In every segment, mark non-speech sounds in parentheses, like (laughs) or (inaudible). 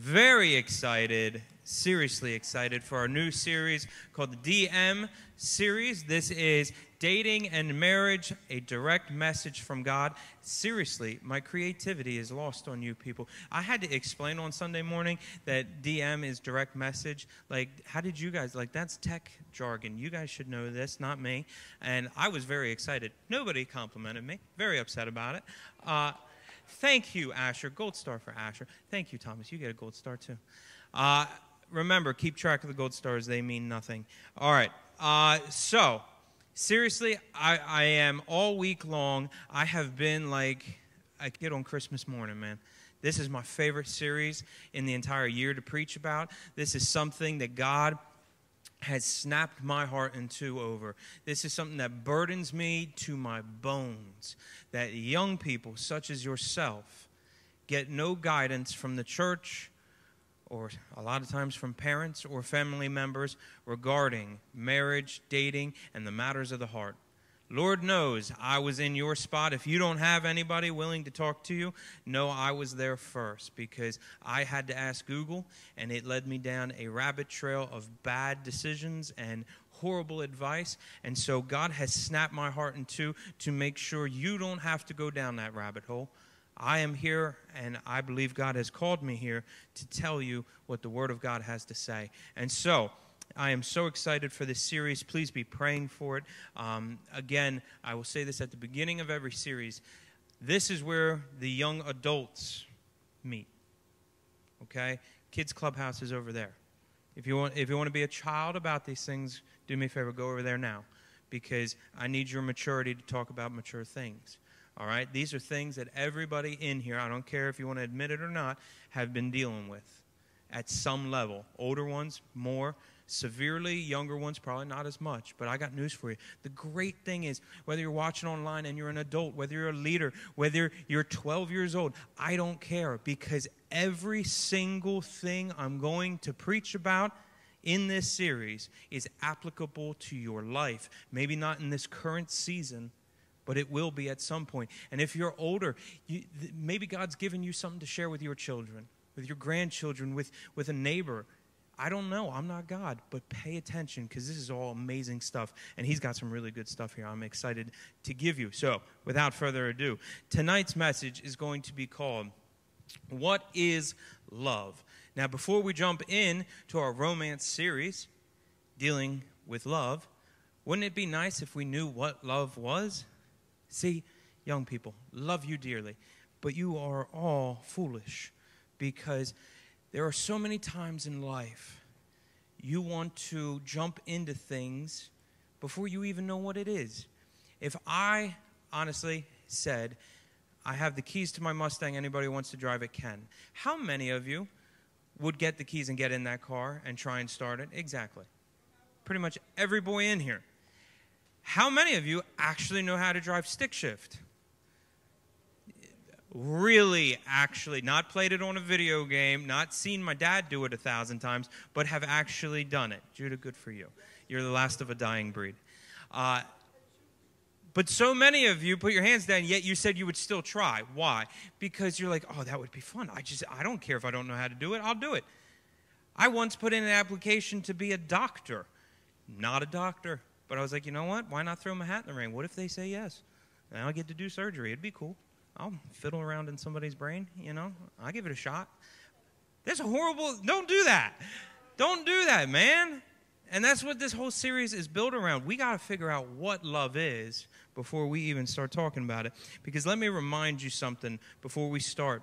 very excited, seriously excited for our new series called the DM series. This is Dating and Marriage, a direct message from God. Seriously, my creativity is lost on you people. I had to explain on Sunday morning that DM is direct message. Like, how did you guys, like, that's tech jargon. You guys should know this, not me. And I was very excited. Nobody complimented me, very upset about it. Uh, Thank you, Asher. Gold star for Asher. Thank you, Thomas. You get a gold star too. Uh, remember, keep track of the gold stars. They mean nothing. All right. Uh, so, seriously, I, I am all week long. I have been like a kid on Christmas morning, man. This is my favorite series in the entire year to preach about. This is something that God has snapped my heart in two over. This is something that burdens me to my bones. That young people, such as yourself, get no guidance from the church or a lot of times from parents or family members regarding marriage, dating, and the matters of the heart. Lord knows I was in your spot. If you don't have anybody willing to talk to you, know I was there first because I had to ask Google and it led me down a rabbit trail of bad decisions and horrible advice. And so God has snapped my heart in two to make sure you don't have to go down that rabbit hole. I am here, and I believe God has called me here to tell you what the Word of God has to say. And so, I am so excited for this series. Please be praying for it. Um, again, I will say this at the beginning of every series. This is where the young adults meet. Okay? Kids Clubhouse is over there. If you want, if you want to be a child about these things, do me a favor, go over there now, because I need your maturity to talk about mature things. All right? These are things that everybody in here, I don't care if you want to admit it or not, have been dealing with at some level. Older ones, more severely younger ones probably not as much but i got news for you. The great thing is whether you're watching online and you're an adult whether you're a leader whether you're 12 years old i don't care because every single thing i'm going to preach about in this series is applicable to your life. Maybe not in this current season but it will be at some point. and if you're older you, maybe god's given you something to share with your children with your grandchildren with, with a neighbor I don't know. I'm not God, but pay attention because this is all amazing stuff. And He's got some really good stuff here I'm excited to give you. So, without further ado, tonight's message is going to be called What is Love? Now, before we jump in to our romance series dealing with love, wouldn't it be nice if we knew what love was? See, young people, love you dearly, but you are all foolish because there are so many times in life you want to jump into things before you even know what it is. If I honestly said, I have the keys to my Mustang, anybody who wants to drive it can, how many of you would get the keys and get in that car and try and start it? Exactly. Pretty much every boy in here. How many of you actually know how to drive stick shift? Really actually not played it on a video game, not seen my dad do it a thousand times, but have actually done it. Judah, good for you. You're the last of a dying breed. Uh, but so many of you put your hands down, yet you said you would still try. Why? Because you're like, oh, that would be fun. I just, I don't care if I don't know how to do it, I'll do it. I once put in an application to be a doctor. Not a doctor. But I was like, you know what? Why not throw my hat in the ring? What if they say yes? And I'll get to do surgery. It'd be cool. I'll fiddle around in somebody's brain, you know, I'll give it a shot. That's a horrible, don't do that. Don't do that, man. And that's what this whole series is built around. We got to figure out what love is before we even start talking about it. Because let me remind you something before we start.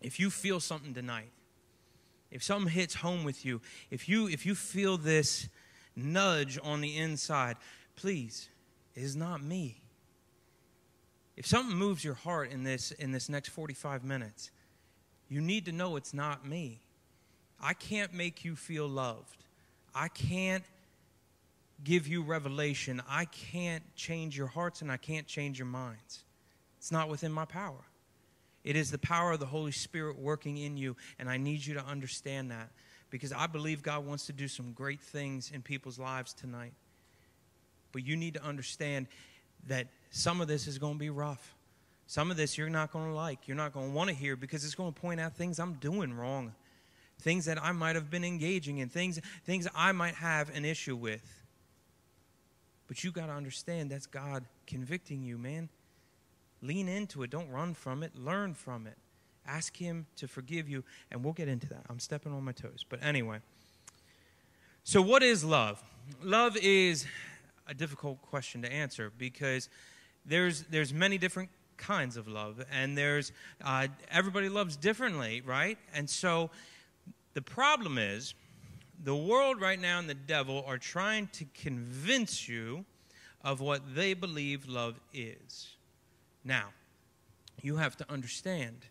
If you feel something tonight, if something hits home with you, if you if you feel this nudge on the inside, please, it is not me. If something moves your heart in this in this next 45 minutes, you need to know it's not me. I can't make you feel loved. I can't give you revelation. I can't change your hearts and I can't change your minds. It's not within my power. It is the power of the Holy Spirit working in you, and I need you to understand that because I believe God wants to do some great things in people's lives tonight. But you need to understand that some of this is going to be rough. Some of this you're not going to like. You're not going to want to hear because it's going to point out things I'm doing wrong. things that I might have been engaging in, things, things I might have an issue with. But you got to understand that's God convicting you, man. Lean into it. Don't run from it. Learn from it. Ask Him to forgive you, and we'll get into that. I'm stepping on my toes. But anyway. So, what is love? Love is a difficult question to answer because there's, there's many different kinds of love, and there's uh, everybody loves differently, right? And so the problem is the world right now and the devil are trying to convince you of what they believe love is. Now, you have to understand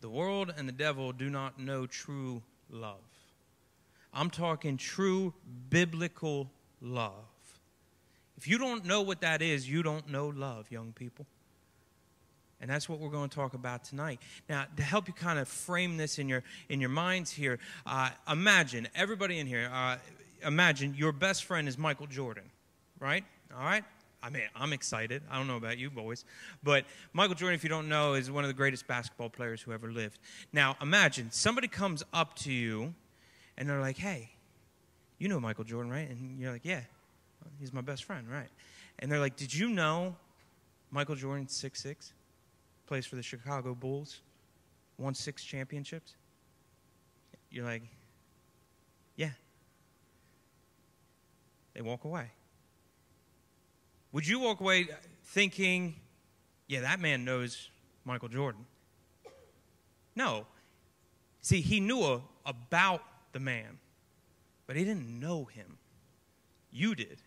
the world and the devil do not know true love. I'm talking true biblical love. If you don't know what that is, you don't know love, young people. And that's what we're going to talk about tonight. Now, to help you kind of frame this in your in your minds here, uh, imagine everybody in here. Uh, imagine your best friend is Michael Jordan, right? All right. I mean, I'm excited. I don't know about you boys, but Michael Jordan, if you don't know, is one of the greatest basketball players who ever lived. Now, imagine somebody comes up to you, and they're like, "Hey, you know Michael Jordan, right?" And you're like, "Yeah, he's my best friend, right?" And they're like, "Did you know Michael Jordan's six six? plays for the Chicago Bulls, won six championships. You're like, yeah. They walk away. Would you walk away thinking, yeah, that man knows Michael Jordan? No. See, he knew a, about the man, but he didn't know him. You did.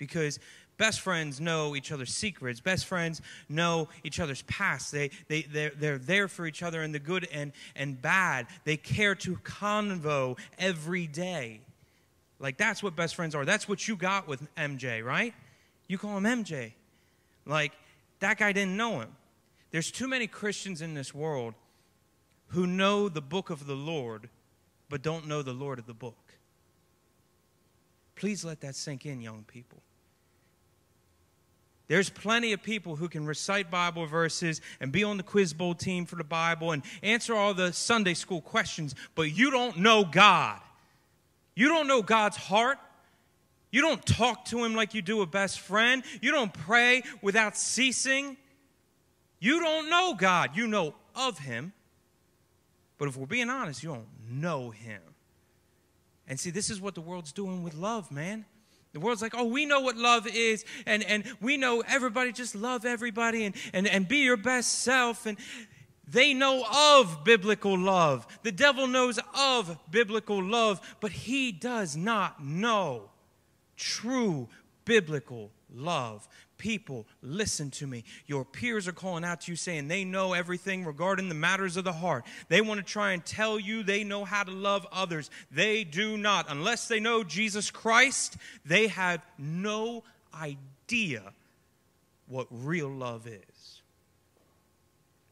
Because Best friends know each other's secrets. Best friends know each other's past. They, they, they're, they're there for each other in the good and, and bad. They care to convo every day. Like, that's what best friends are. That's what you got with MJ, right? You call him MJ. Like, that guy didn't know him. There's too many Christians in this world who know the book of the Lord, but don't know the Lord of the book. Please let that sink in, young people. There's plenty of people who can recite Bible verses and be on the quiz bowl team for the Bible and answer all the Sunday school questions, but you don't know God. You don't know God's heart. You don't talk to Him like you do a best friend. You don't pray without ceasing. You don't know God. You know of Him. But if we're being honest, you don't know Him. And see, this is what the world's doing with love, man. The world's like, oh, we know what love is, and, and we know everybody just love everybody and, and, and be your best self. And they know of biblical love. The devil knows of biblical love, but he does not know true biblical love people, listen to me. Your peers are calling out to you saying they know everything regarding the matters of the heart. They want to try and tell you they know how to love others. They do not. Unless they know Jesus Christ, they have no idea what real love is.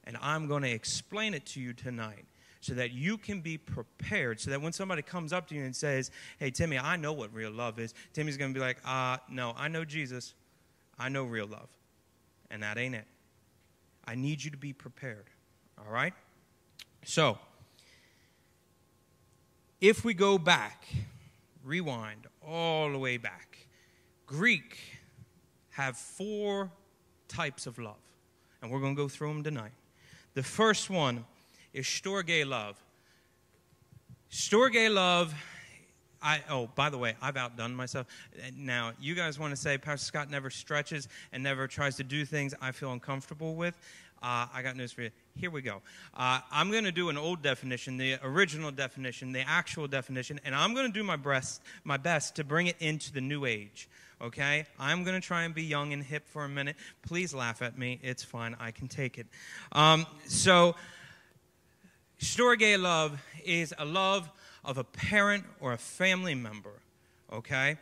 And I'm going to explain it to you tonight so that you can be prepared. So that when somebody comes up to you and says, Hey, Timmy, I know what real love is, Timmy's going to be like, uh, No, I know Jesus. I know real love, and that ain't it. I need you to be prepared. All right? So, if we go back, rewind all the way back, Greek have four types of love, and we're going to go through them tonight. The first one is storge love. Storge love I, oh, by the way, I've outdone myself. Now, you guys want to say Pastor Scott never stretches and never tries to do things I feel uncomfortable with. Uh, I got news for you. Here we go. Uh, I'm going to do an old definition, the original definition, the actual definition, and I'm going to do my best, my best to bring it into the new age. Okay? I'm going to try and be young and hip for a minute. Please laugh at me. It's fine. I can take it. Um, so, storge love is a love of a parent or a family member, okay?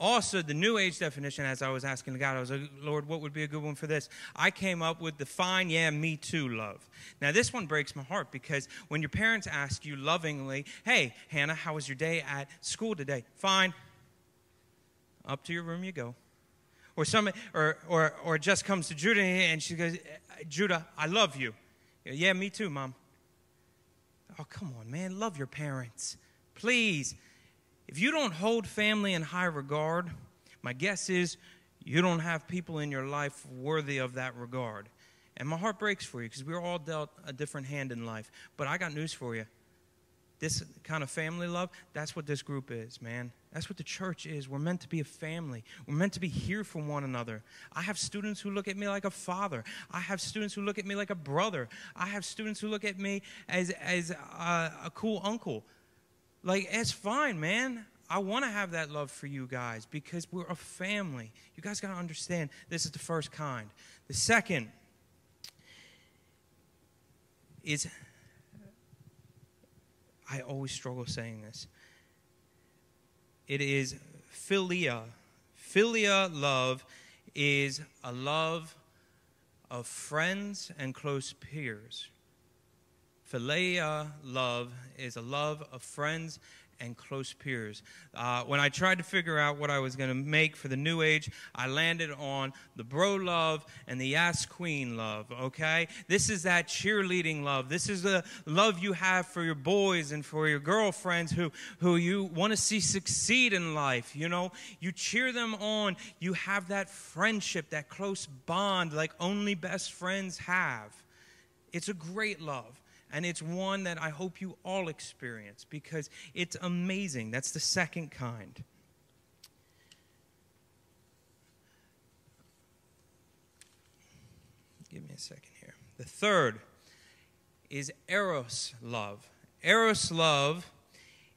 Also, the New Age definition, as I was asking God, I was like, Lord, what would be a good one for this? I came up with the fine, yeah, me too love. Now, this one breaks my heart because when your parents ask you lovingly, hey, Hannah, how was your day at school today? Fine. Up to your room you go. Or, some, or, or, or just comes to Judah and she goes, Judah, I love you. Yeah, me too, mom. Oh, come on, man. Love your parents. Please. If you don't hold family in high regard, my guess is you don't have people in your life worthy of that regard. And my heart breaks for you because we're all dealt a different hand in life. But I got news for you. This kind of family love, that's what this group is, man. That's what the church is. We're meant to be a family. We're meant to be here for one another. I have students who look at me like a father. I have students who look at me like a brother. I have students who look at me as, as a, a cool uncle. Like, it's fine, man. I want to have that love for you guys because we're a family. You guys got to understand this is the first kind. The second is I always struggle saying this. It is philia. Philia love is a love of friends and close peers. Philia love is a love of friends and close peers. Uh, when I tried to figure out what I was going to make for the new age, I landed on the bro love and the yas Queen love, okay? This is that cheerleading love. This is the love you have for your boys and for your girlfriends who, who you want to see succeed in life, you know? You cheer them on. You have that friendship, that close bond like only best friends have. It's a great love. And it's one that I hope you all experience because it's amazing. That's the second kind. Give me a second here. The third is Eros love. Eros love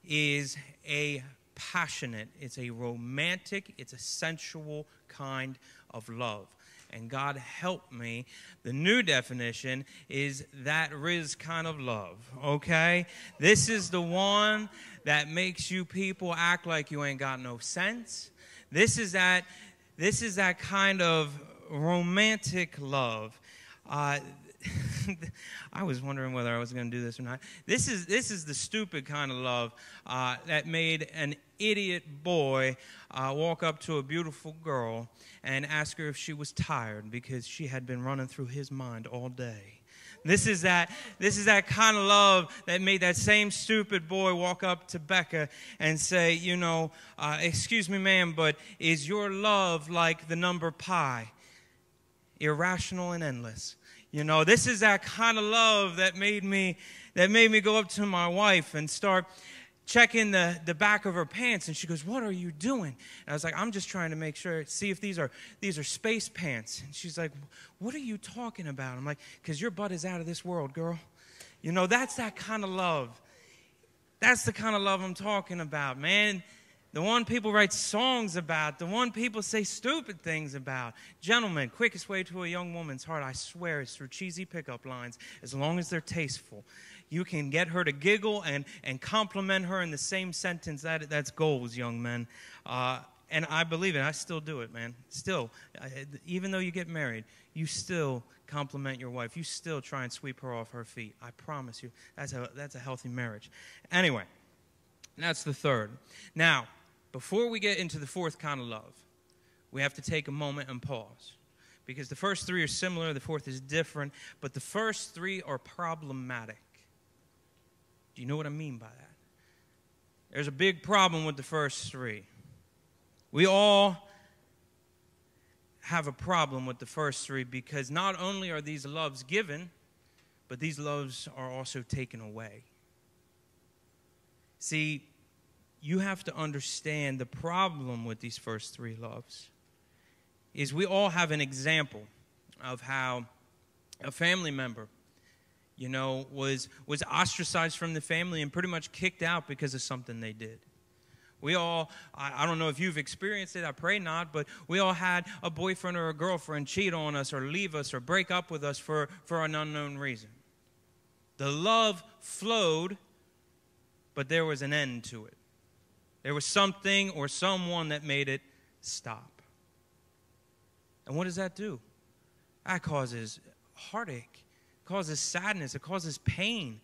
is a passionate, it's a romantic, it's a sensual kind of love and God help me. The new definition is that rizz kind of love, okay? This is the one that makes you people act like you ain't got no sense. This is that, this is that kind of romantic love. Uh, (laughs) I was wondering whether I was going to do this or not. This is this is the stupid kind of love uh, that made an idiot boy uh, walk up to a beautiful girl and ask her if she was tired because she had been running through his mind all day. This is that this is that kind of love that made that same stupid boy walk up to Becca and say, you know, uh, excuse me, ma'am, but is your love like the number pi, irrational and endless? You know, this is that kind of love that made me that made me go up to my wife and start checking the, the back of her pants. And she goes what are you doing? And i was like i'm just trying to make sure see if these are these are space pants. And she's like what are you talking about? I'm like because your butt is out of this world girl. You know that's that kind of love. That's the kind of love i'm talking about man the one people write songs about, the one people say stupid things about. Gentlemen, quickest way to a young woman's heart, I swear, is through cheesy pickup lines, as long as they're tasteful. You can get her to giggle and, and compliment her in the same sentence. That, that's goals, young men. Uh, and I believe it. I still do it, man. Still, even though you get married, you still compliment your wife. You still try and sweep her off her feet. I promise you, that's a, that's a healthy marriage. Anyway, that's the third. Now, before we get into the fourth kind of love, we have to take a moment and pause. Because the first three are similar, the fourth is different, but the first three are problematic. Do you know what I mean by that? There's a big problem with the first three. We all have a problem with the first three because not only are these loves given, but these loves are also taken away. See, you have to understand the problem with these first three loves is we all have an example of how a family member you know was was ostracized from the family and pretty much kicked out because of something they did. We all I, I, don't know if you've experienced it i pray not but we all had a boyfriend or a girlfriend cheat on us or leave us or break up with us for for an unknown reason. The love flowed but there was an end to it there was something or someone that made it stop. And what does that do? That causes heartache, causes sadness, it causes pain.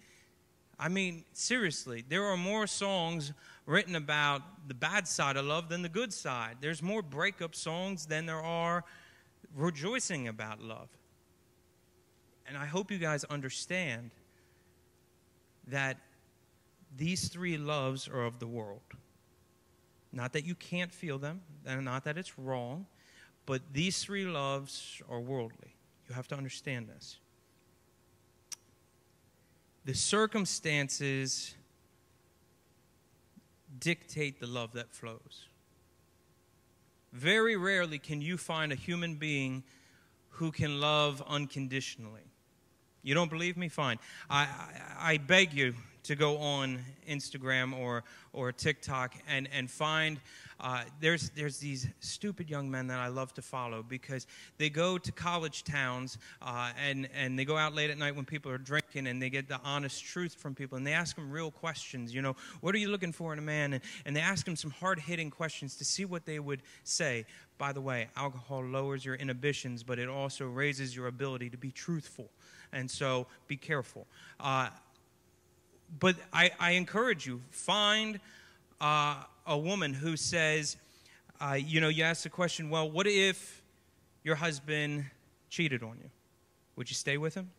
I mean, seriously, there are more songs written about the bad side of love than the good side. There's more breakup songs than there are rejoicing about love. And I hope you guys understand that these three loves are of the world. Not that you can't feel them, and not that it's wrong, but these three loves are worldly. You have to understand this. The circumstances dictate the love that flows. Very rarely can you find a human being who can love unconditionally. You don't believe me? Fine. I, I, I beg you to go on Instagram or, or TikTok and, and find uh, there's, there's these stupid young men that I love to follow because they go to college towns uh, and, and they go out late at night when people are drinking and they get the honest truth from people and they ask them real questions. You know, what are you looking for in a man? And, and they ask them some hard hitting questions to see what they would say. By the way, alcohol lowers your inhibitions, but it also raises your ability to be truthful. And so be careful. Uh, but I, I encourage you, find uh, a woman who says, uh, you know, you ask the question, well, what if your husband cheated on you? Would you stay with him?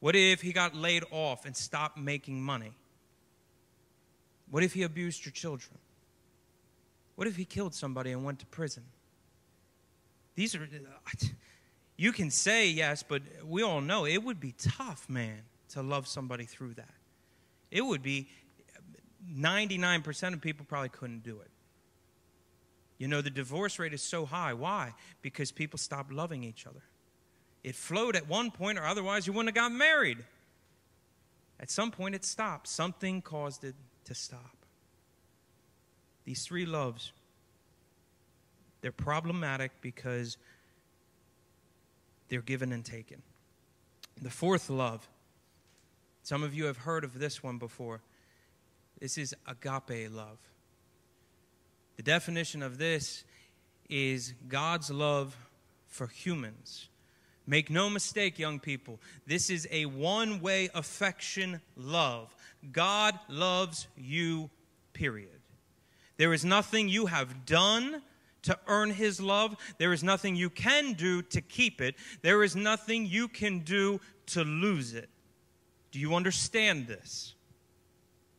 What if he got laid off and stopped making money? What if he abused your children? What if he killed somebody and went to prison? These are, you can say yes, but we all know it would be tough, man, to love somebody through that. It would be 99% of people probably couldn't do it. You know, the divorce rate is so high. Why? Because people stopped loving each other. It flowed at one point, or otherwise you wouldn't have gotten married. At some point, it stopped. Something caused it to stop. These three loves, they're problematic because they're given and taken. The fourth love, some of you have heard of this one before. This is agape love. The definition of this is God's love for humans. Make no mistake, young people, this is a one way affection love. God loves you, period. There is nothing you have done to earn his love. There is nothing you can do to keep it. There is nothing you can do to lose it. Do you understand this?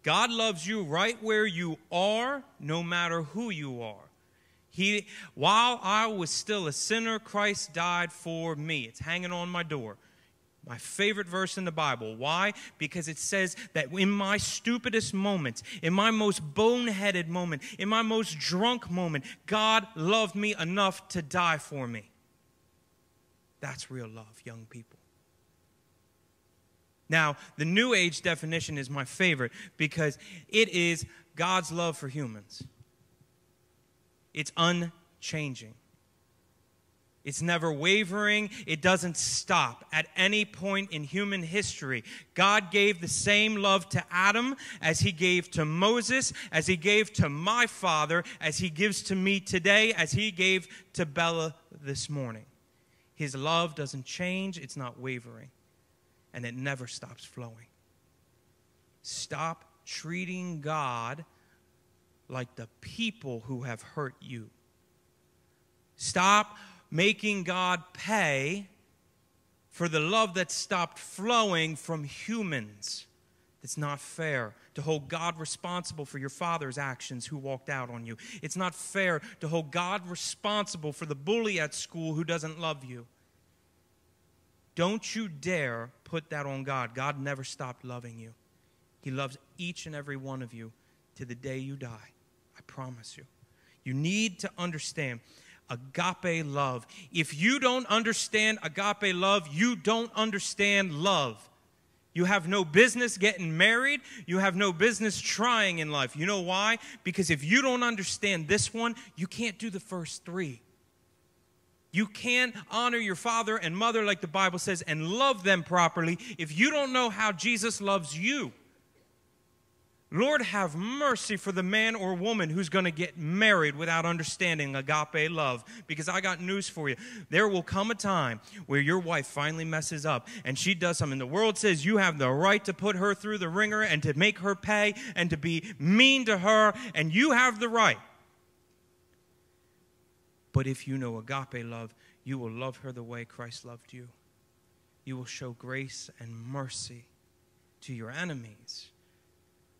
God loves you right where you are, no matter who you are. He, while I was still a sinner, Christ died for me. It's hanging on my door. My favorite verse in the Bible. Why? Because it says that in my stupidest moments, in my most boneheaded moment, in my most drunk moment, God loved me enough to die for me. That's real love, young people. Now, the New Age definition is my favorite because it is God's love for humans. It's unchanging. It's never wavering. It doesn't stop at any point in human history. God gave the same love to Adam as he gave to Moses, as he gave to my father, as he gives to me today, as he gave to Bella this morning. His love doesn't change, it's not wavering and it never stops flowing. Stop treating God like the people who have hurt you. Stop making God pay for the love that stopped flowing from humans. It's not fair to hold God responsible for your father's actions who walked out on you. It's not fair to hold God responsible for the bully at school who doesn't love you. Don't you dare put that on God. God never stopped loving you. He loves each and every one of you to the day you die. I promise you. You need to understand agape love. If you don't understand agape love, you don't understand love. You have no business getting married. You have no business trying in life. You know why? Because if you don't understand this one, you can't do the first three. You can't honor your father and mother like the Bible says and love them properly if you don't know how Jesus loves you. Lord, have mercy for the man or woman who's going to get married without understanding agape love. Because I got news for you. There will come a time where your wife finally messes up and she does something. The world says you have the right to put her through the ringer and to make her pay and to be mean to her, and you have the right. But if you know agape love, you will love her the way Christ loved you. You will show grace and mercy to your enemies.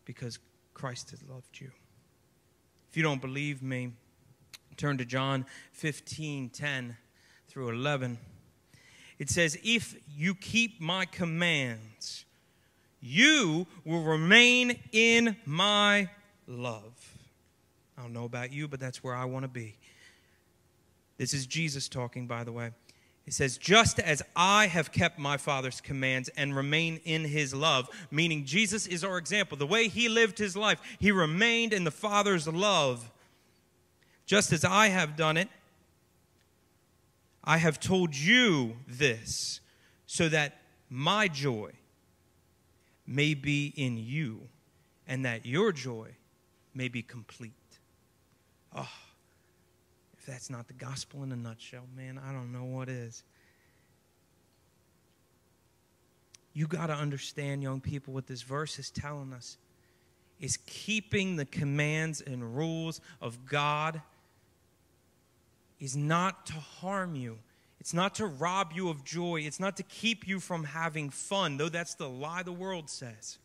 because Christ has loved you. If you don't believe me, turn to John 15 10 through 11. It says, If you keep my commands, you will remain in my love. I don't know about you, but that's where I want to be. This is Jesus talking, by the way. He says, Just as I have kept my Father's commands and remain in his love, meaning Jesus is our example. The way he lived his life, he remained in the Father's love. Just as I have done it, I have told you this so that my joy may be in you and that your joy may be complete. Oh, that's not the gospel in a nutshell, man, I don't know what is. You got to understand, young people, what this verse is telling us is keeping the commands and rules of God is not to harm you. It's not to rob you of joy. It's not to keep you from having fun, though that's the lie the world says.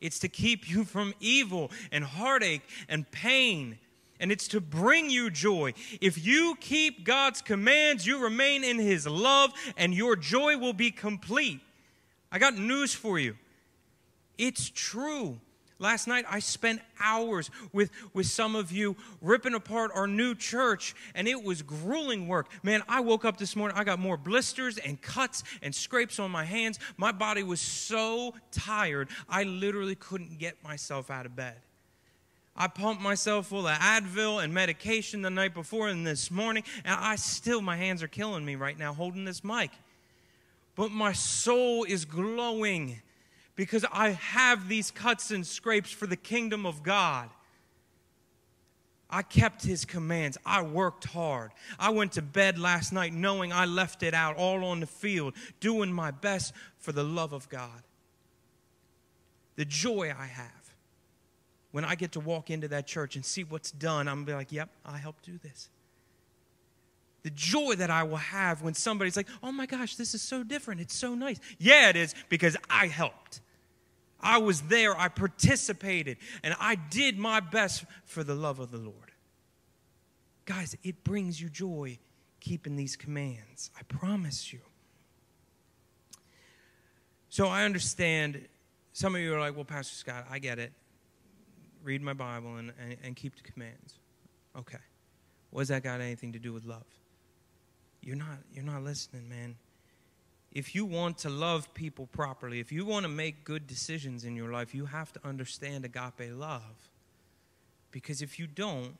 It's to keep you from evil and heartache and pain. And it's to bring you joy. If you keep God's commands, you remain in His love, and your joy will be complete. I got news for you. It's true. Last night, I spent hours with, with some of you ripping apart our new church, and it was grueling work. Man, I woke up this morning, I got more blisters and cuts and scrapes on my hands. My body was so tired, I literally couldn't get myself out of bed. I pumped myself full of Advil and medication the night before and this morning, and I still, my hands are killing me right now holding this mic. But my soul is glowing because I have these cuts and scrapes for the kingdom of God. I kept his commands. I worked hard. I went to bed last night knowing I left it out all on the field, doing my best for the love of God. The joy I have when I get to walk into that church and see what's done, I'm going to be like, yep, I helped do this. The joy that I will have when somebody's like, oh my gosh, this is so different. It's so nice. Yeah, it is because I helped. I was there, I participated, and I did my best for the love of the Lord. Guys, it brings you joy keeping these commands. I promise you. So I understand some of you are like, well, Pastor Scott, I get it. Read my Bible and, and, and keep the commands. Okay. What does that got anything to do with love? You're not, you're not listening, man if you want to love people properly, if you want to make good decisions in your life, you have to understand agape love. Because if you don't,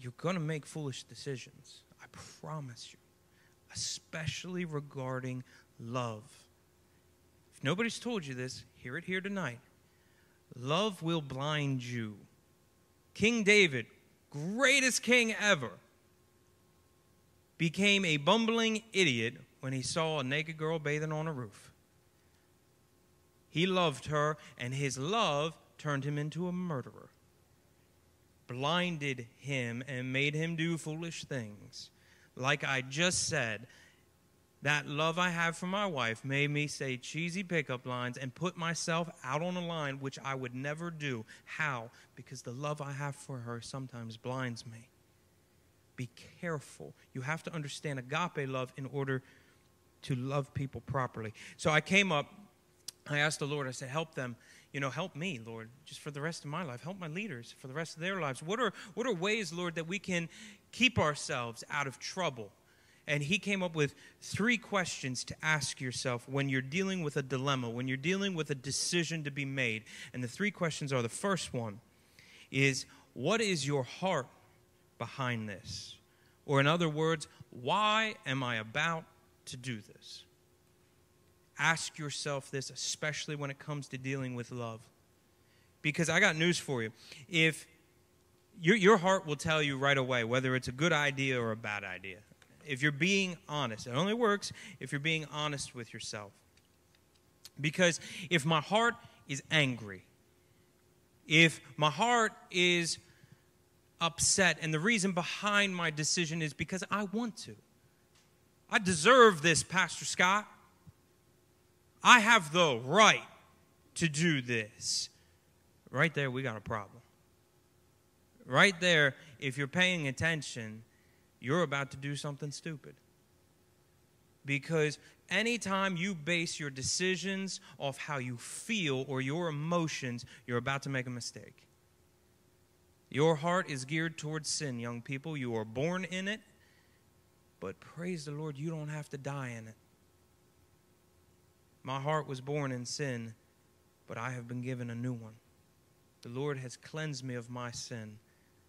you're going to make foolish decisions. I promise you. Especially regarding love. If nobody's told you this, hear it here tonight. Love will blind you. King David, greatest king ever, became a bumbling idiot when he saw a naked girl bathing on a roof. He loved her, and his love turned him into a murderer, blinded him, and made him do foolish things. Like I just said, that love I have for my wife made me say cheesy pickup lines and put myself out on a line which I would never do. How? Because the love I have for her sometimes blinds me. Be careful. You have to understand agape love in order to love people properly. So I came up, I asked the Lord, I said, help them, you know, help me, Lord, just for the rest of my life. Help my leaders for the rest of their lives. What are, what are ways, Lord, that we can keep ourselves out of trouble? And he came up with three questions to ask yourself when you're dealing with a dilemma, when you're dealing with a decision to be made. And the three questions are the first one is, what is your heart behind this? Or, in other words, why am I about to do this. Ask yourself this, especially when it comes to dealing with love. Because I got news for you. If your, your heart will tell you right away whether it's a good idea or a bad idea. If you're being honest, it only works if you're being honest with yourself. Because if my heart is angry, if my heart is upset, and the reason behind my decision is because I want to, I deserve this, Pastor Scott. I have the right to do this. Right there, we got a problem. Right there, if you're paying attention, you're about to do something stupid. Because anytime you base your decisions off how you feel or your emotions, you're about to make a mistake. Your heart is geared towards sin, young people. You are born in it, but praise the Lord, you don't have to die in it. My heart was born in sin, but I have been given a new one. The Lord has cleansed me of my sin.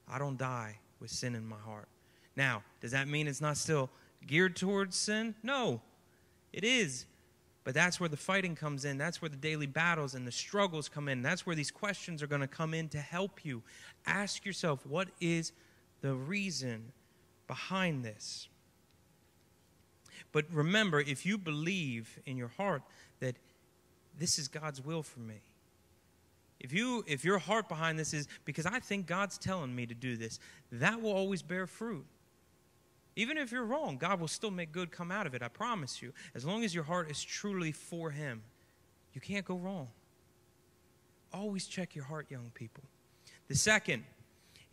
I don't die with sin in my heart. Now, does that mean it's not still geared towards sin? No, it is. But that's where the fighting comes in. That's where the daily battles and the struggles come in. That's where these questions are going to come in to help you. Ask yourself, what is the reason behind this? But remember, if you believe in your heart that this is God's will for me, if you if your heart behind this is because I think God's telling me to do this, that will always bear fruit. Even if you're wrong, God will still make good come out of it. I promise you. As long as your heart is truly for Him, you can't go wrong. Always check your heart, young people. The second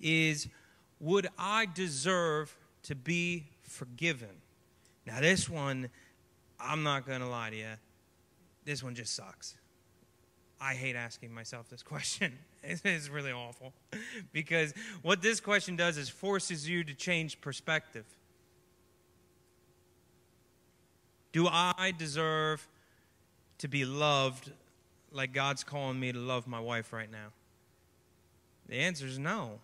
is Would I deserve to be forgiven? Now, this one, I'm not going to lie to you, this one just sucks. I hate asking myself this question. (laughs) It's really awful. Because what this question does is forces you to change perspective. Do I deserve to be loved like God's calling me to love my wife right now? The answer is no.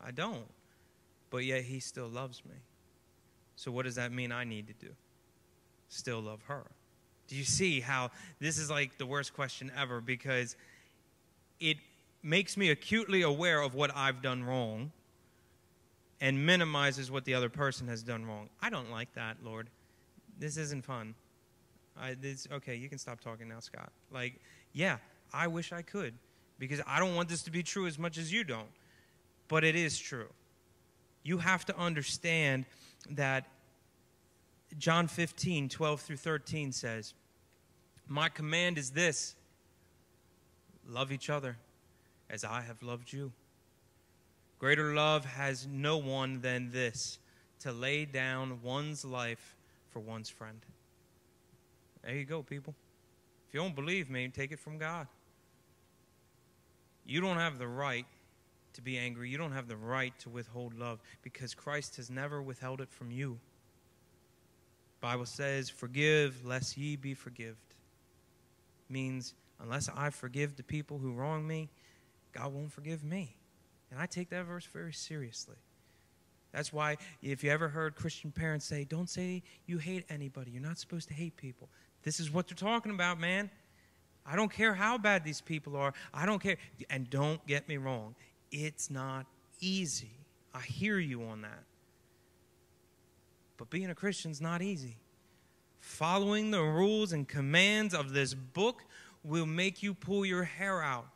I don't. But yet he still loves me. So what does that mean I need to do? Still love her. Do you see how this is like the worst question ever because it makes me acutely aware of what I've done wrong and minimizes what the other person has done wrong. I don't like that, Lord this isn't fun. I, this, okay, you can stop talking now, Scott. Like, yeah, I wish I could because I don't want this to be true as much as you don't. But it is true. You have to understand that John 15, 12 through 13 says, My command is this love each other as I have loved you. Greater love has no one than this to lay down one's life for one's friend. There you go, people. If you don't believe me, take it from God. You don't have the right to be angry. You don't have the right to withhold love because Christ has never withheld it from you. Bible says, "Forgive lest ye be forgived." Means unless I forgive the people who wrong me, God won't forgive me. And I take that verse very seriously. That's why, if you ever heard Christian parents say, don't say you hate anybody, you're not supposed to hate people. This is what they're talking about, man. I don't care how bad these people are. I don't care. And don't get me wrong, it's not easy. I hear you on that. But being a Christian's not easy. Following the rules and commands of this book will make you pull your hair out.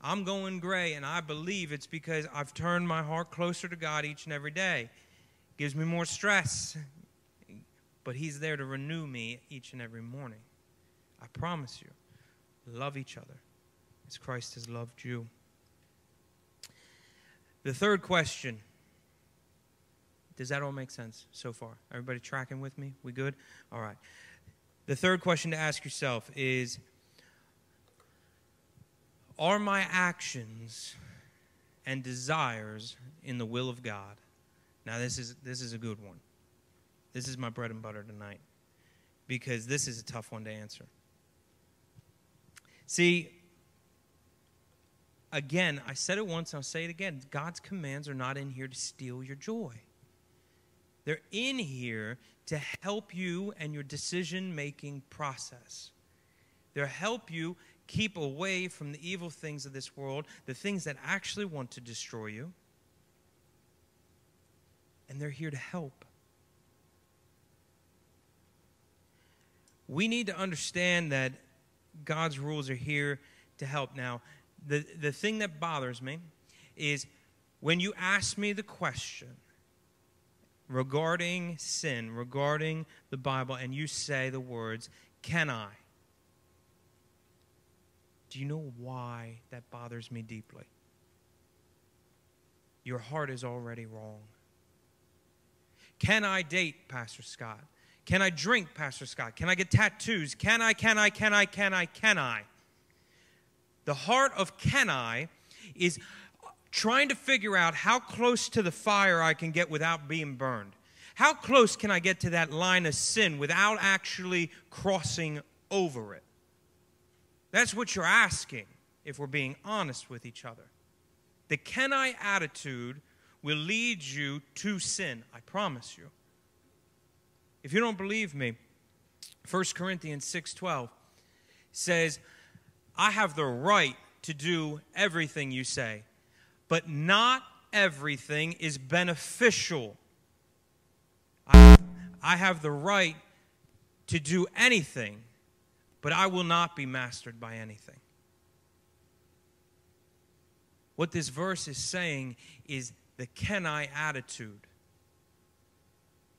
I'm going gray, and I believe it's because I've turned my heart closer to God each and every day. It Gives me more stress, but He's there to renew me each and every morning. I promise you. Love each other as Christ has loved you. The third question Does that all make sense so far? Everybody tracking with me? We good? All right. The third question to ask yourself is are my actions and desires in the will of God? Now this is this is a good one. This is my bread and butter tonight because this is a tough one to answer. See, again, I said it once, I'll say it again. God's commands are not in here to steal your joy. They're in here to help you and your decision making process. They'll help you keep away from the evil things of this world, the things that actually want to destroy you. And they're here to help. We need to understand that God's rules are here to help. Now, the, the thing that bothers me is when you ask me the question regarding sin, regarding the Bible, and you say the words, Can I? Do you know why that bothers me deeply? Your heart is already wrong. Can I date, Pastor Scott? Can I drink, Pastor Scott? Can I get tattoos? Can I, can I, can I, can I, can I? The heart of can I is trying to figure out how close to the fire I can get without being burned. How close can I get to that line of sin without actually crossing over it? That's what you're asking if we're being honest with each other. The can I attitude will lead you to sin, I promise you. If you don't believe me, 1 Corinthians 6:12 says, "I have the right to do everything you say, but not everything is beneficial. I, I have the right to do anything, but I will not be mastered by anything." What this verse is saying is the can I attitude.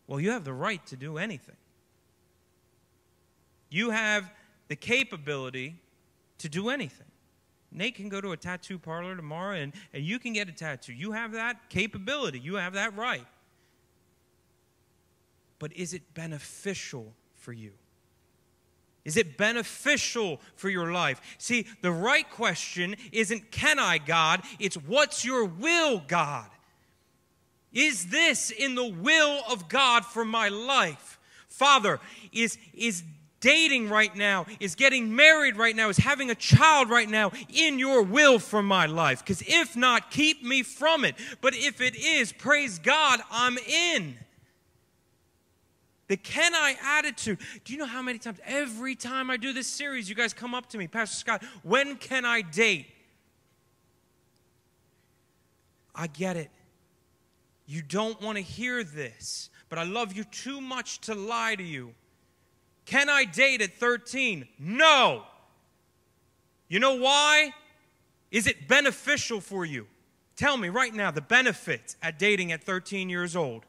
Well, you have the right to do anything. You have the capability to do anything. Nate can go to a tattoo parlor tomorrow and, and you can get a tattoo. You have that capability, you have that right. But is it beneficial for you? Is it beneficial for your life? See, the right question isn't, Can I, God? It's, What's your will, God? Is this in the will of God for my life? Father, is, is dating right now, is getting married right now, is having a child right now in your will for my life? Because if not, keep me from it. But if it is, praise God, I'm in. The can I attitude. Do you know how many times, every time I do this series, you guys come up to me, Pastor Scott, when can I date? I get it. You don't want to hear this, but I love you too much to lie to you. Can I date at 13? No. You know why? Is it beneficial for you? Tell me right now the benefits at dating at 13 years old.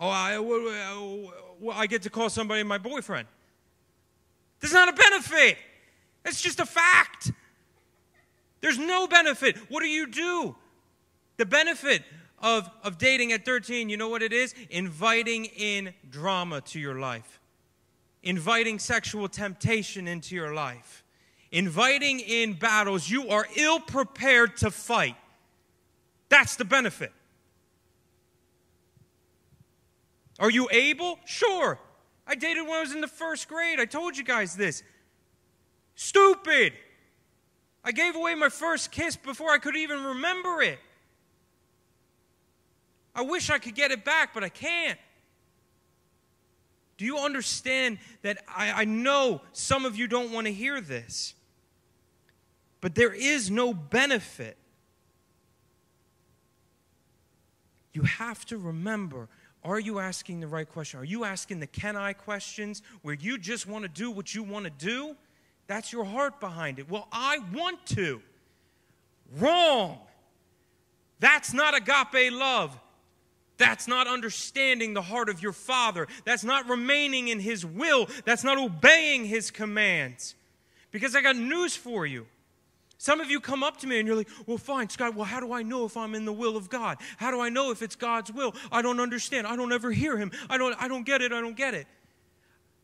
Oh, I, uh, uh, I get to call somebody my boyfriend. There's not a benefit. It's just a fact. There's no benefit. What do you do? The benefit of, of dating at 13, you know what it is? Inviting in drama to your life, inviting sexual temptation into your life, inviting in battles you are ill prepared to fight. That's the benefit. Are you able? Sure. I dated when I was in the first grade. I told you guys this. Stupid. I gave away my first kiss before I could even remember it. I wish I could get it back, but I can't. Do you understand that I, I know some of you don't want to hear this? But there is no benefit. You have to remember are you asking the right question? Are you asking the can I questions where you just want to do what you want to do? That's your heart behind it. Well, I want to. Wrong. That's not agape love. That's not understanding the heart of your Father. That's not remaining in His will. That's not obeying His commands. Because I got news for you. Some of you come up to me and you're like, well, fine, Scott, well, how do I know if I'm in the will of God? How do I know if it's God's will? I don't understand. I don't ever hear Him. I don't, I don't get it. I don't get it.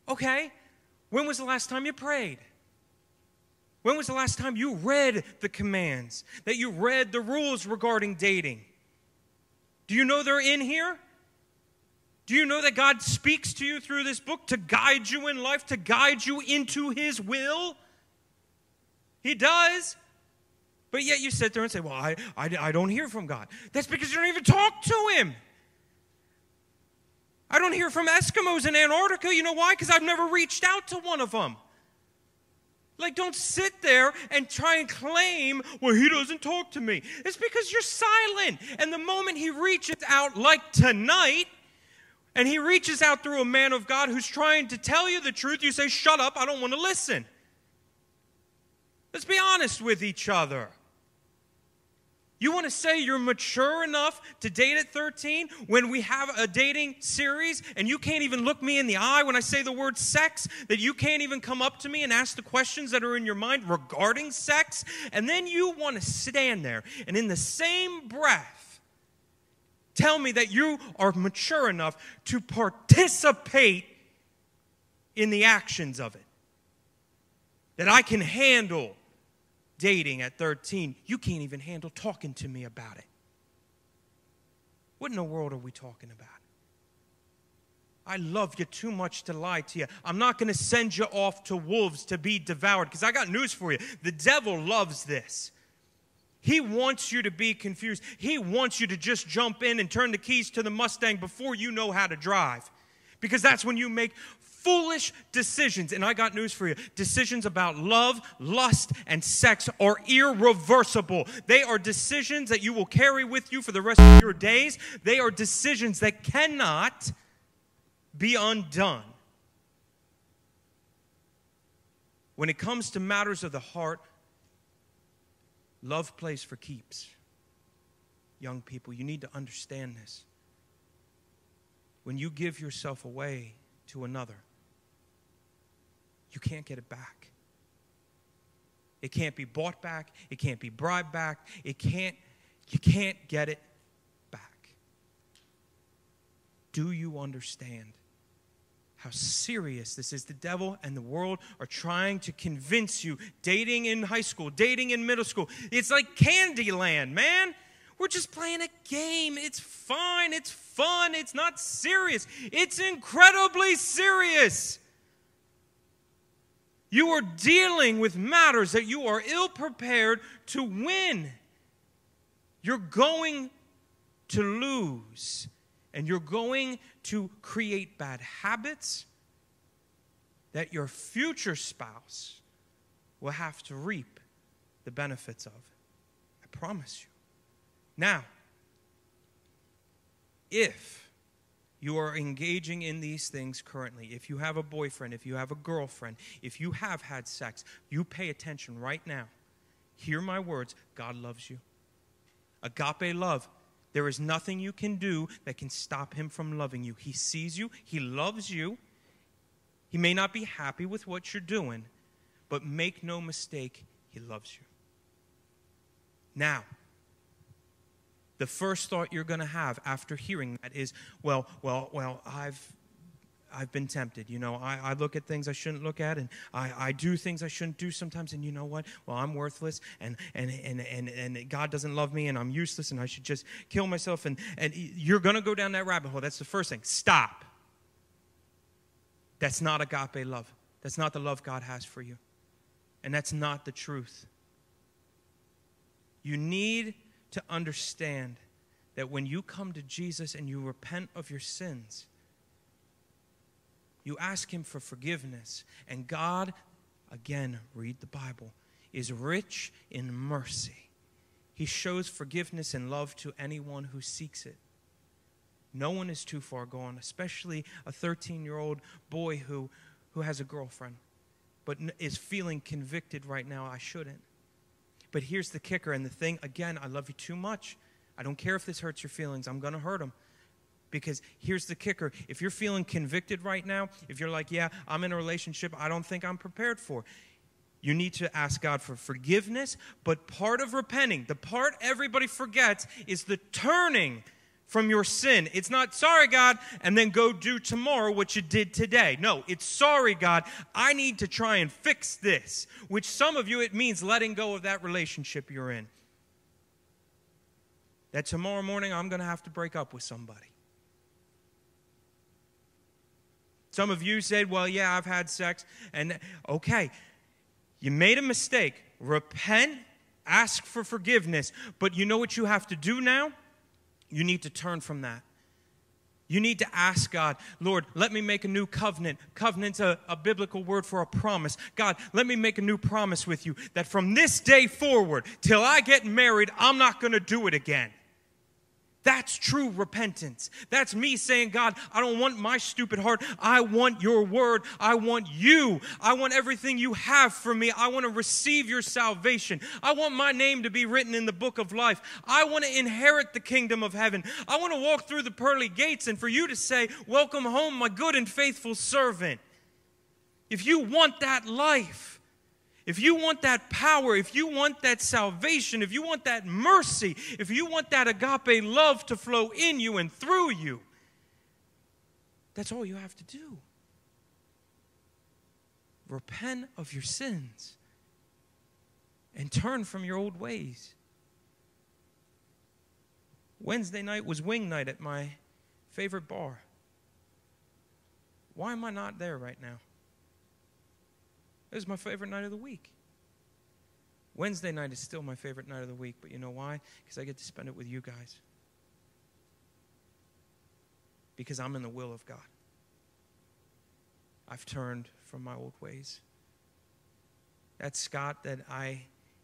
Okay, when was the last time you prayed? When was the last time you read the commands, that you read the rules regarding dating? Do you know they're in here? Do you know that God speaks to you through this book to guide you in life, to guide you into His will? He does. But yet you sit there and say, Well, I, I, I don't hear from God. That's because you don't even talk to Him. I don't hear from Eskimos in Antarctica. You know why? Because I've never reached out to one of them. Like, don't sit there and try and claim, well, he doesn't talk to me. It's because you're silent. And the moment he reaches out, like tonight, and he reaches out through a man of God who's trying to tell you the truth, you say, shut up, I don't want to listen. Let's be honest with each other. You want to say you're mature enough to date at 13 when we have a dating series and you can't even look me in the eye when I say the word sex? That you can't even come up to me and ask the questions that are in your mind regarding sex? And then you want to stand there and in the same breath tell me that you are mature enough to participate in the actions of it. That I can handle dating at 13, you can't even handle talking to me about it. What in the world are we talking about? I love you too much to lie to you. I'm not going to send you off to wolves to be devoured because I got news for you. The devil loves this. He wants you to be confused. He wants you to just jump in and turn the keys to the Mustang before you know how to drive. Because that's when you make foolish decisions. And I got news for you decisions about love, lust, and sex are irreversible. They are decisions that you will carry with you for the rest of your days. They are decisions that cannot be undone. When it comes to matters of the heart, love plays for keeps. Young people, you need to understand this. When you give yourself away to another, you can't get it back. It can't be bought back. It can't be bribed back. It can't, you can't get it back. Do you understand how serious this is? The devil and the world are trying to convince you dating in high school, dating in middle school. It's like Candyland, man. We're just playing a game. It's fine. It's fun. It's not serious. It's incredibly serious. You are dealing with matters that you are ill prepared to win. You're going to lose, and you're going to create bad habits that your future spouse will have to reap the benefits of. I promise you. Now, if you are engaging in these things currently, if you have a boyfriend, if you have a girlfriend, if you have had sex, you pay attention right now. Hear my words God loves you. Agape love. There is nothing you can do that can stop him from loving you. He sees you, he loves you. He may not be happy with what you're doing, but make no mistake, he loves you. Now, the first thought you're going to have after hearing that is, well, well, well, I've I've been tempted. You know, I, I look at things I shouldn't look at, and I, I do things I shouldn't do sometimes. And you know what? Well, I'm worthless, and, and, and, and, and God doesn't love me, and I'm useless, and I should just kill myself. And, and you're going to go down that rabbit hole. That's the first thing. Stop. That's not agape love. That's not the love God has for you. And that's not the truth. You need to understand that when you come to Jesus and you repent of your sins, you ask Him for forgiveness. And God, again, read the Bible, is rich in mercy. He shows forgiveness and love to anyone who seeks it. No one is too far gone, especially a 13 year old boy who, who has a girlfriend, but is feeling convicted right now. I shouldn't. But here's the kicker and the thing again, I love you too much. I don't care if this hurts your feelings, I'm going to hurt them. Because here's the kicker if you're feeling convicted right now, if you're like, yeah, I'm in a relationship I don't think I'm prepared for, you need to ask God for forgiveness. But part of repenting, the part everybody forgets, is the turning from your sin. It's not sorry, God, and then go do tomorrow what you did today. No, it's sorry, God, I need to try and fix this, which some of you it means letting go of that relationship you're in. That tomorrow morning I'm going to have to break up with somebody. Some of you said, well, yeah, I've had sex, and okay, you made a mistake. Repent, ask for forgiveness, but you know what you have to do now? You need to turn from that. You need to ask God, Lord, let me make a new covenant. Covenant's a, a, biblical word for a promise. God, let me make a new promise with you that from this day forward, till I get married, I'm not going to do it again. That That's true repentance. That's me saying, God, I don't want my stupid heart. I want your word. I want you. I want everything you have for me. I want to receive your salvation. I want my name to be written in the book of life. I want to inherit the kingdom of heaven. I want to walk through the pearly gates and for you to say, Welcome home, my good and faithful servant. If you want that life, if you want that power, if you want that salvation, if you want that mercy, if you want that agape love to flow in you and through you, that's all you have to do. Repent of your sins and turn from your old ways. Wednesday night was wing night at my favorite bar. Why am I not there right now? It was my favorite night of the week. Wednesday night is still my favorite night of the week, but you know why? Because I get to spend it with you guys. Because I'm in the will of God. I've turned from my old ways. That Scott that I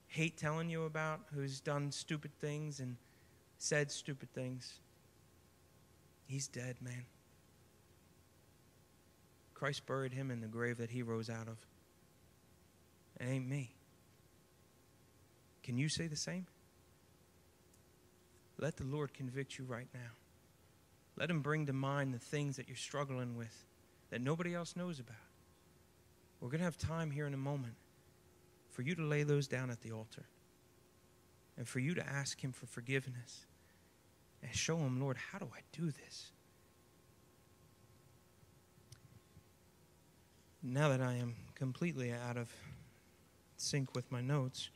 hate telling you about, who's done stupid things and said stupid things, he's dead, man. Christ buried him in the grave that he rose out of. It ain't me. Can you say the same? Let the Lord convict you right now. Let Him bring to mind the things that you're struggling with that nobody else knows about. We're going to have time here in a moment for you to lay those down at the altar and for you to ask Him for forgiveness and show Him, Lord, how do I do this? Now that I am completely out of sync with my notes.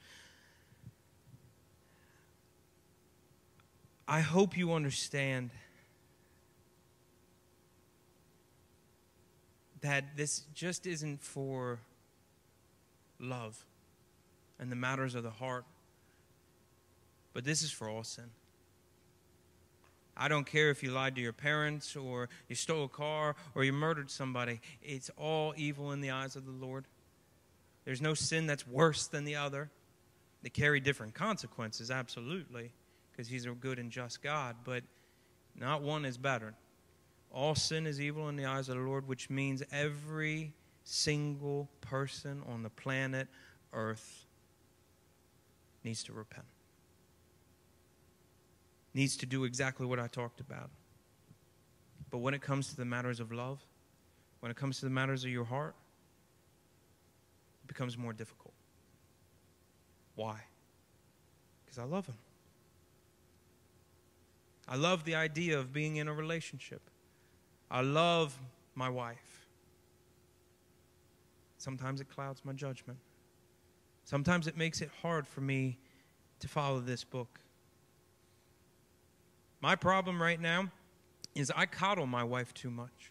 I hope you understand that this just isn't for love and the matters of the heart, but this is for all sin. I don't care if you lied to your parents or you stole a car or you murdered somebody. It's all evil in the eyes of the Lord. There's no sin that's worse than the other. They carry different consequences, absolutely, because He's a good and just God, but not one is better. All sin is evil in the eyes of the Lord, which means every single person on the planet Earth needs to repent, needs to do exactly what I talked about. But when it comes to the matters of love, when it comes to the matters of your heart, it becomes more difficult. Why? Because I love him. I love the idea of being in a relationship. I love my wife. Sometimes it clouds my judgment. Sometimes it makes it hard for me to follow this book. My problem right now is I coddle my wife too much.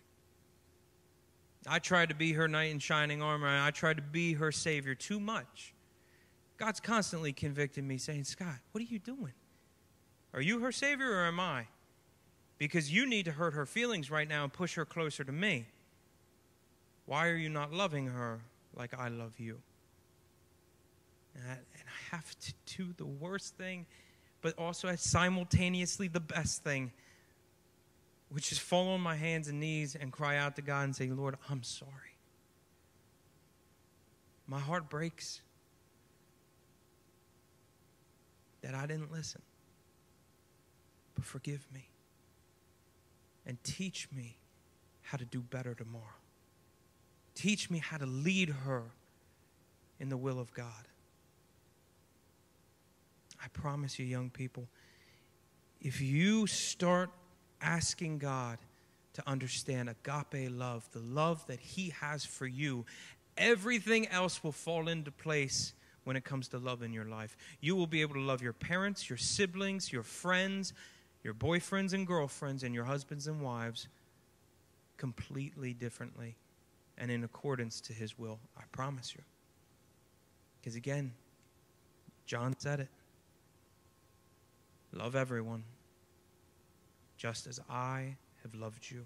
I tried to be her knight in shining armor, and I tried to be her savior too much. God's constantly convicting me, saying, Scott, what are you doing? Are you her savior or am I? Because you need to hurt her feelings right now and push her closer to me. Why are you not loving her like I love you? And I, and I have to do the worst thing, but also simultaneously the best thing which is fall on my hands and knees and cry out to God and say, Lord, I'm sorry. My heart breaks that I didn't listen. But forgive me and teach me how to do better tomorrow. Teach me how to lead her in the will of God. I promise you, young people, if you start asking God to understand agape love, the love that He has for you, everything else will fall into place when it comes to love in your life. You will be able to love your parents, your siblings, your friends, your boyfriends and girlfriends, and your husbands and wives completely differently and in accordance to His will. I promise you. Because again, John said it love everyone just as I have loved you.